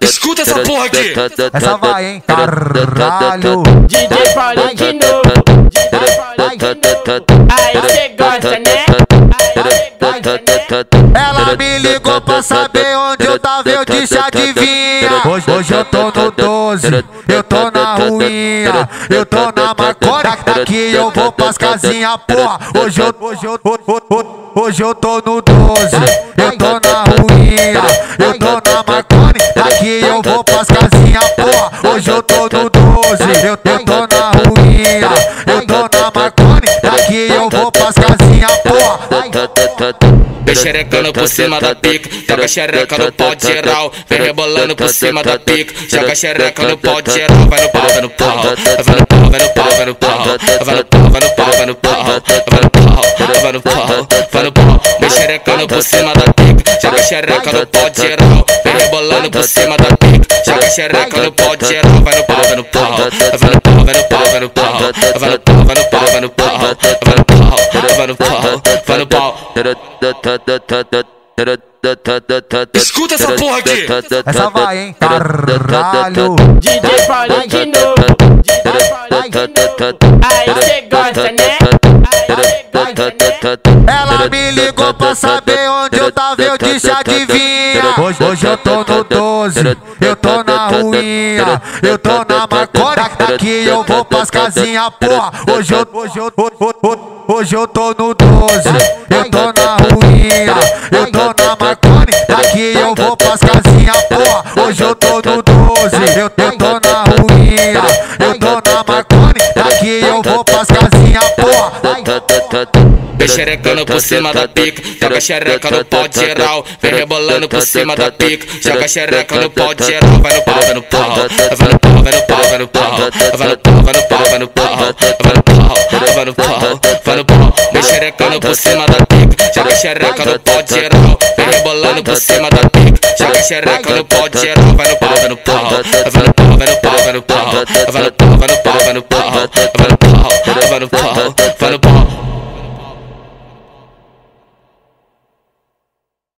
Escuta essa porra aqui. Essa vai, hein? Caralho. DJ Paulinho de novo. DJ Paulinho de novo. Aí cê gosta, né? Aí cê gosta, né? Ela me ligou pra saber onde eu tava, eu disse adivinha. Hoje, hoje eu tô no 12, eu tô na ruinha, eu tô na maconha. Daqui eu vou pras casinhas, porra. Hoje eu, hoje eu, hoje, eu tô no 12, eu tô na ruinha, eu tô na maconha. Daqui eu vou pras casinhas, porra. Hoje eu tô no 12, eu, eu tô na ruinha, eu tô na maconha. Daqui eu vou pras casinhas, porra. Vem xerecando por cima da pica, joga xereca no pau de geral. Vem rebolando por cima da pica, joga xereca no pau de geral. Vai no pau, vai no pau, vai no pau, vai no pau, vai no pau, vai no pau, vai no pau, vai no pau, vai no pau, vai no pau, vai no pau. Vem xerecando por cima da pica, joga xereca no pau de geral. Vem rebolando por cima da pica, joga xereca no pau de geral. No vai no pau, vai no pau, vai no pau, vai no pau, vai no pau, vai no pau, vai no pau, vai no pau, vai no pau, pau. Escuta essa porra aqui. Essa vai, hein? Caralho. DJ Paulinho de novo. Né? Aí cê gosta, né? Ela me ligou pra saber onde eu tava, eu disse adivinha. Hoje, hoje eu tô no 12, eu tô na ruinha, eu tô na maconha. Daqui eu vou pras casinhas, porra. Hoje eu, hoje eu, hoje, eu tô no 12, eu tô na ruinha, eu tô na maconha. Daqui eu vou pras casinhas, porra. Hoje eu tô no 12, eu, eu tô na ruinha, eu tô na maconha. Daqui eu vou pras casinhas, porra. Vem por cima da pica, joga xereca no pau de geral. Vem rebolando por cima da pica, joga xereca no pau de geral. Vai no pau, vai no pau, vai no pau, vai no pau, vai no pau, vai no pau, vai no pau, vai no pau, vai no pau, vai no pau, vai no pau. Vem xerecando por cima da pica, joga xereca no pau de geral. Vem rebolando por cima da pica, joga xereca no pau de geral. No vai no pau, vai no pau, vai no pau, vai no pau, vai no pau, vai no pau, vai no pau.